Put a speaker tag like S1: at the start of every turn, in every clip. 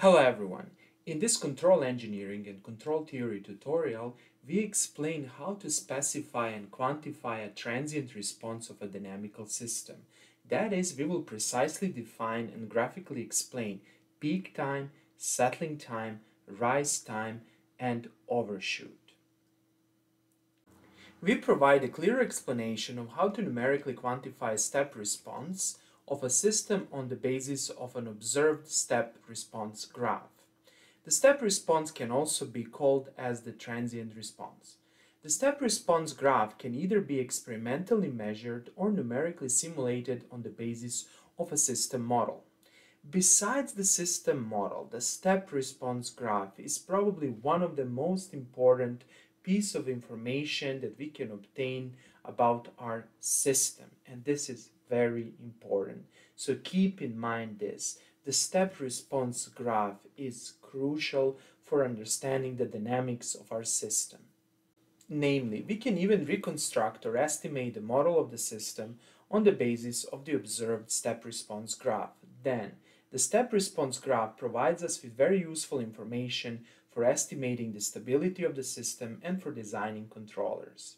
S1: Hello everyone! In this control engineering and control theory tutorial, we explain how to specify and quantify a transient response of a dynamical system. That is, we will precisely define and graphically explain peak time, settling time, rise time, and overshoot. We provide a clear explanation of how to numerically quantify a step response of a system on the basis of an observed step response graph. The step response can also be called as the transient response. The step response graph can either be experimentally measured or numerically simulated on the basis of a system model. Besides the system model, the step response graph is probably one of the most important piece of information that we can obtain about our system and this is very important. So keep in mind this. The step response graph is crucial for understanding the dynamics of our system. Namely, we can even reconstruct or estimate the model of the system on the basis of the observed step response graph. Then, the step response graph provides us with very useful information for estimating the stability of the system and for designing controllers.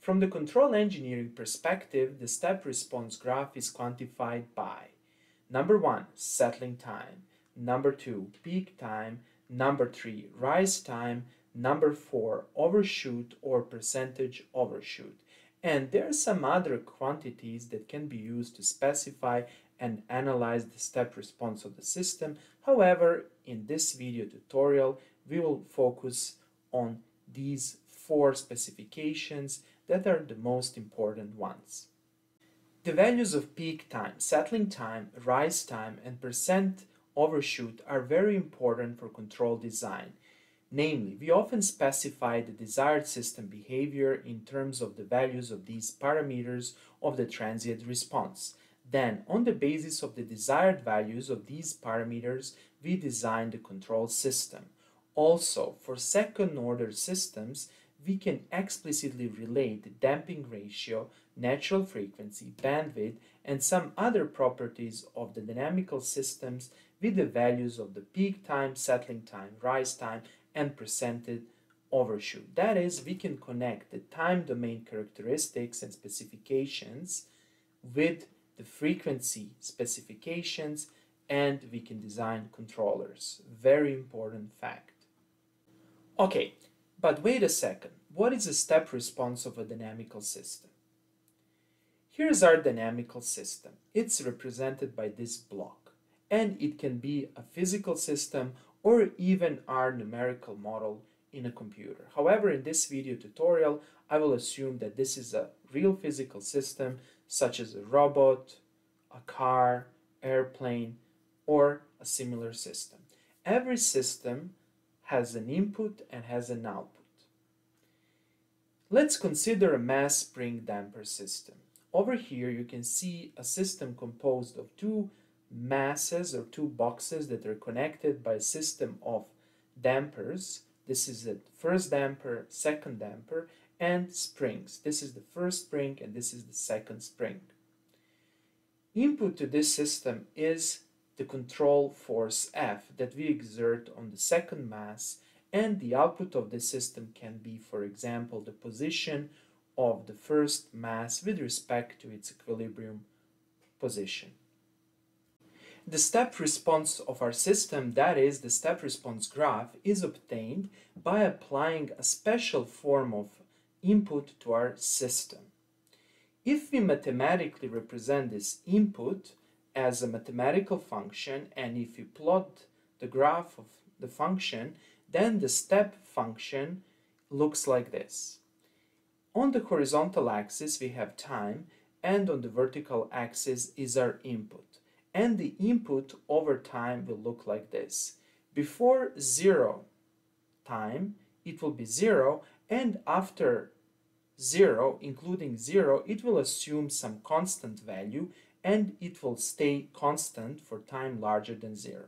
S1: From the control engineering perspective, the step response graph is quantified by number one, settling time, number two, peak time, number three, rise time, number four, overshoot or percentage overshoot. And there are some other quantities that can be used to specify and analyze the step response of the system. However, in this video tutorial, we will focus on these four specifications that are the most important ones. The values of peak time, settling time, rise time, and percent overshoot are very important for control design. Namely, we often specify the desired system behavior in terms of the values of these parameters of the transient response. Then, on the basis of the desired values of these parameters, we design the control system. Also, for second-order systems, we can explicitly relate the damping ratio, natural frequency, bandwidth, and some other properties of the dynamical systems with the values of the peak time, settling time, rise time, and percentage overshoot. That is, we can connect the time domain characteristics and specifications with the frequency specifications and we can design controllers. Very important fact. Okay, but wait a second, what is a step response of a dynamical system? Here's our dynamical system. It's represented by this block, and it can be a physical system or even our numerical model in a computer. However, in this video tutorial, I will assume that this is a real physical system, such as a robot, a car, airplane, or a similar system. Every system has an input and has an output. Let's consider a mass spring damper system. Over here you can see a system composed of two masses or two boxes that are connected by a system of dampers. This is the first damper, second damper, and springs. This is the first spring and this is the second spring. Input to this system is the control force F that we exert on the second mass and the output of the system can be, for example, the position of the first mass with respect to its equilibrium position. The step response of our system, that is, the step response graph, is obtained by applying a special form of input to our system. If we mathematically represent this input as a mathematical function and if you plot the graph of the function then the step function looks like this. On the horizontal axis we have time and on the vertical axis is our input and the input over time will look like this. Before zero time it will be zero and after 0, including 0, it will assume some constant value and it will stay constant for time larger than 0.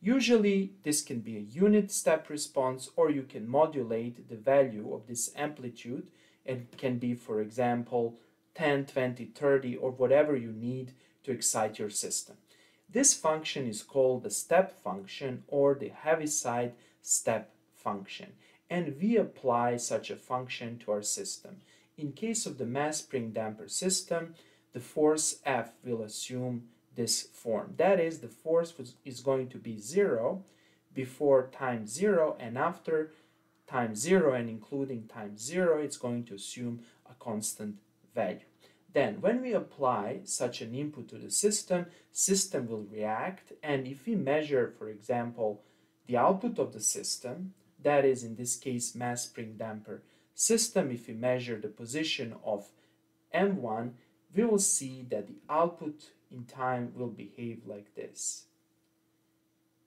S1: Usually this can be a unit step response or you can modulate the value of this amplitude and can be for example 10, 20, 30 or whatever you need to excite your system. This function is called the step function or the Heaviside step function and we apply such a function to our system. In case of the mass spring damper system, the force F will assume this form. That is, the force is going to be 0 before time 0 and after time 0 and including time 0 it's going to assume a constant value. Then when we apply such an input to the system, system will react and if we measure for example the output of the system, that is in this case mass spring damper system, if we measure the position of M1, we will see that the output in time will behave like this.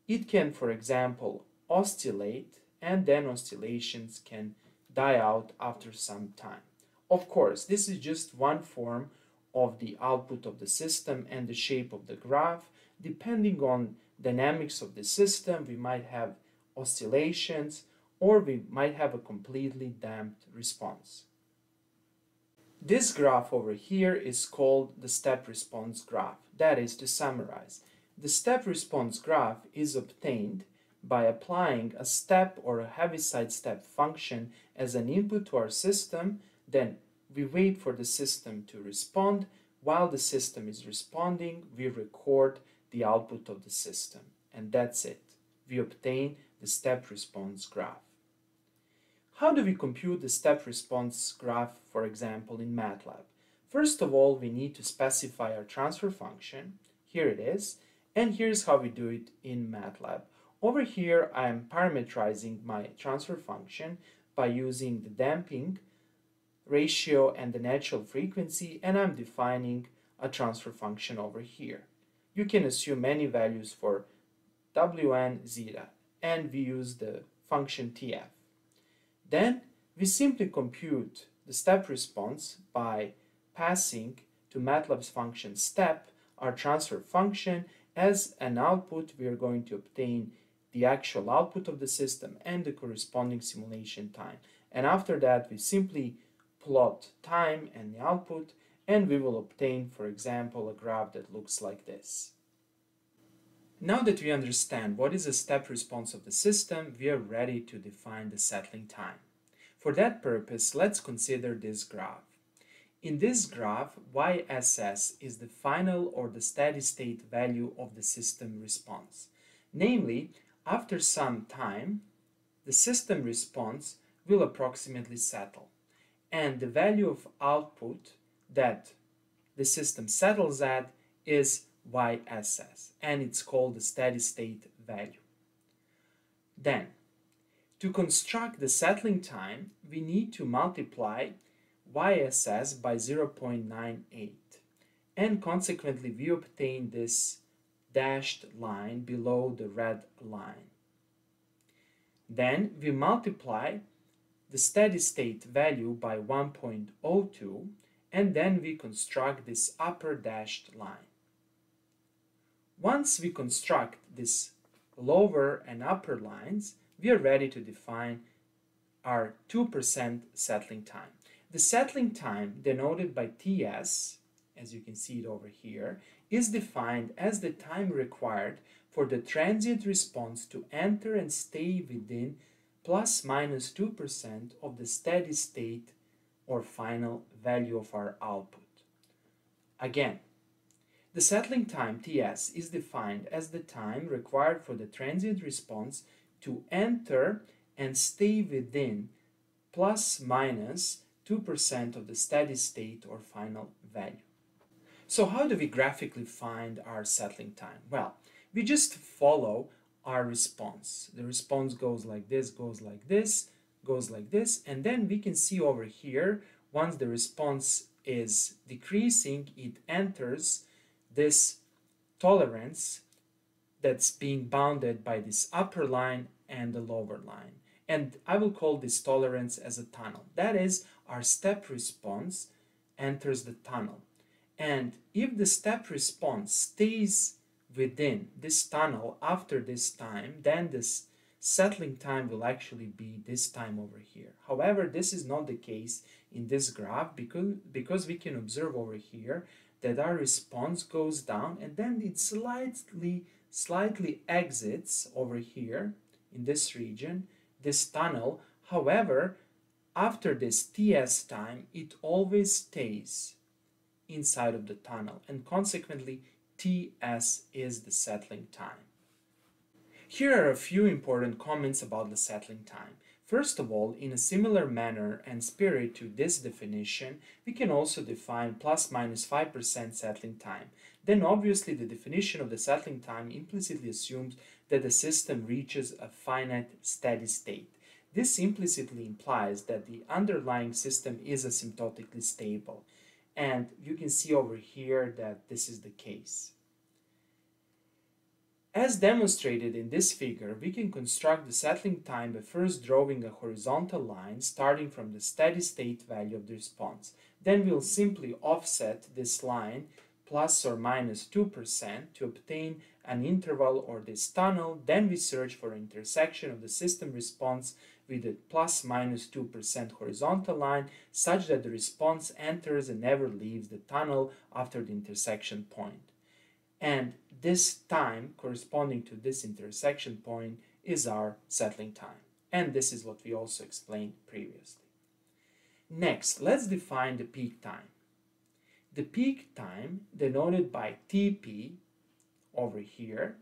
S1: It can, for example, oscillate and then oscillations can die out after some time. Of course, this is just one form of the output of the system and the shape of the graph. Depending on dynamics of the system, we might have oscillations or we might have a completely damped response. This graph over here is called the step response graph. That is, to summarize, the step response graph is obtained by applying a step or a Heaviside step function as an input to our system, then we wait for the system to respond. While the system is responding, we record the output of the system. And that's it. We obtain the step response graph. How do we compute the step response graph, for example, in MATLAB? First of all, we need to specify our transfer function. Here it is. And here's how we do it in MATLAB. Over here, I am parameterizing my transfer function by using the damping ratio and the natural frequency, and I'm defining a transfer function over here. You can assume any values for wn, zeta, and we use the function tf. Then we simply compute the step response by passing to MATLAB's function step our transfer function as an output we are going to obtain the actual output of the system and the corresponding simulation time. And after that we simply plot time and the output and we will obtain, for example, a graph that looks like this. Now that we understand what is a step response of the system, we are ready to define the settling time. For that purpose, let's consider this graph. In this graph, YSS is the final or the steady state value of the system response. Namely, after some time, the system response will approximately settle. And the value of output that the system settles at is YSS, and it's called the steady state value. Then, to construct the settling time, we need to multiply YSS by 0.98 and consequently we obtain this dashed line below the red line. Then we multiply the steady state value by 1.02 and then we construct this upper dashed line. Once we construct this lower and upper lines, we are ready to define our 2% settling time. The settling time, denoted by Ts, as you can see it over here, is defined as the time required for the transient response to enter and stay within plus minus 2% of the steady state or final value of our output. Again, the settling time Ts is defined as the time required for the transient response to enter and stay within plus minus 2% of the steady state or final value. So how do we graphically find our settling time? Well, we just follow our response. The response goes like this, goes like this, goes like this, and then we can see over here, once the response is decreasing, it enters this tolerance that's being bounded by this upper line and the lower line. And I will call this tolerance as a tunnel. That is, our step response enters the tunnel. And if the step response stays within this tunnel after this time, then this settling time will actually be this time over here. However, this is not the case in this graph because, because we can observe over here that our response goes down and then it slightly, slightly exits over here in this region, this tunnel. However, after this TS time, it always stays inside of the tunnel and consequently TS is the settling time. Here are a few important comments about the settling time. First of all, in a similar manner and spirit to this definition, we can also define plus minus 5% settling time. Then obviously the definition of the settling time implicitly assumes that the system reaches a finite steady state. This implicitly implies that the underlying system is asymptotically stable. And you can see over here that this is the case. As demonstrated in this figure, we can construct the settling time by first drawing a horizontal line starting from the steady state value of the response. Then we'll simply offset this line plus or minus 2% to obtain an interval or this tunnel. Then we search for intersection of the system response with a plus minus 2% horizontal line such that the response enters and never leaves the tunnel after the intersection point. And this time corresponding to this intersection point is our settling time. And this is what we also explained previously. Next, let's define the peak time. The peak time, denoted by Tp over here,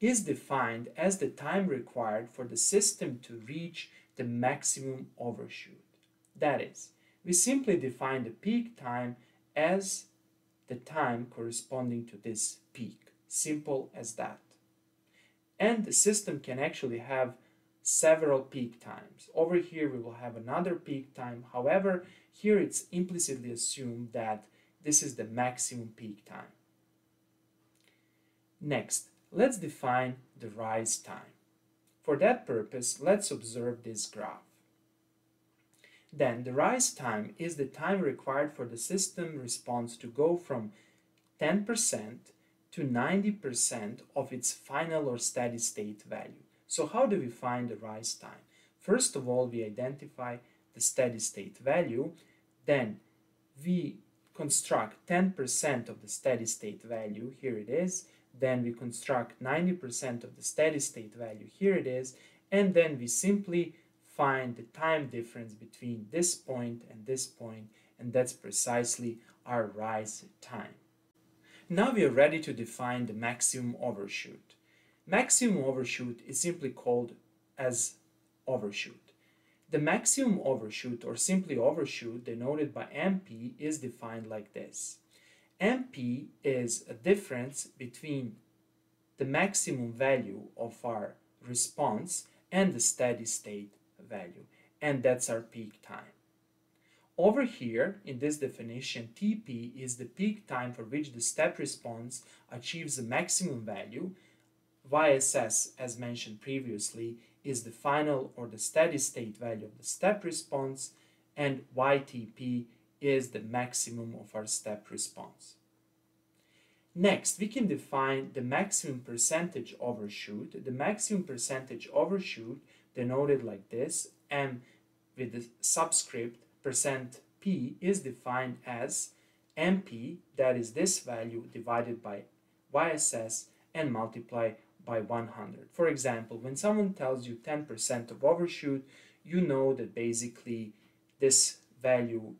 S1: is defined as the time required for the system to reach the maximum overshoot. That is, we simply define the peak time as the time corresponding to this peak. Simple as that. And the system can actually have several peak times. Over here we will have another peak time. However, here it's implicitly assumed that this is the maximum peak time. Next, let's define the rise time. For that purpose, let's observe this graph. Then the rise time is the time required for the system response to go from 10% to 90% of its final or steady state value. So how do we find the rise time? First of all, we identify the steady state value, then we construct 10% of the steady state value, here it is, then we construct 90% of the steady state value, here it is, and then we simply find the time difference between this point and this point, and that's precisely our rise time. Now we are ready to define the maximum overshoot. Maximum overshoot is simply called as overshoot. The maximum overshoot or simply overshoot denoted by MP is defined like this. MP is a difference between the maximum value of our response and the steady state value, and that's our peak time. Over here, in this definition, Tp is the peak time for which the step response achieves the maximum value. YSS, as mentioned previously, is the final or the steady state value of the step response, and YTP is the maximum of our step response. Next, we can define the maximum percentage overshoot. The maximum percentage overshoot denoted like this, m with the subscript percent p is defined as mp, that is this value divided by yss and multiply by 100. For example, when someone tells you 10% of overshoot, you know that basically this value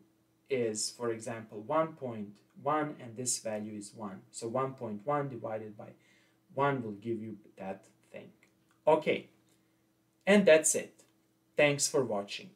S1: is, for example, 1.1 and this value is 1. So 1.1 divided by 1 will give you that thing. Okay, and that's it. Thanks for watching.